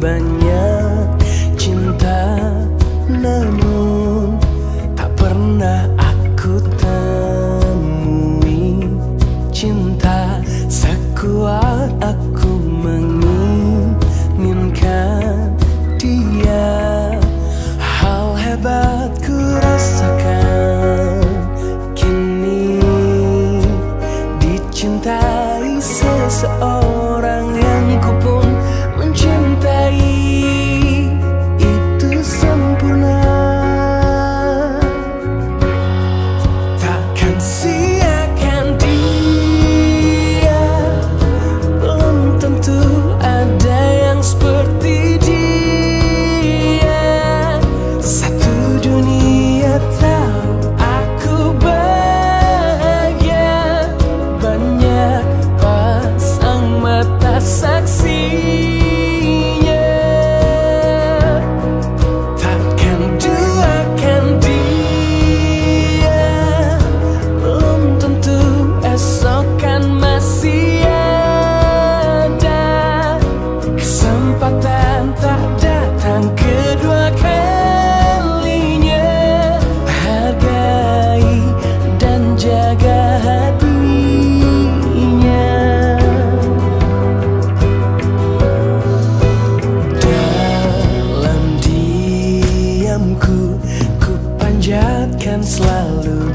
banyak cinta Namun tak pernah aku temui. Cinta sekuat aku menginginkan dia. Hal hebat kurang I.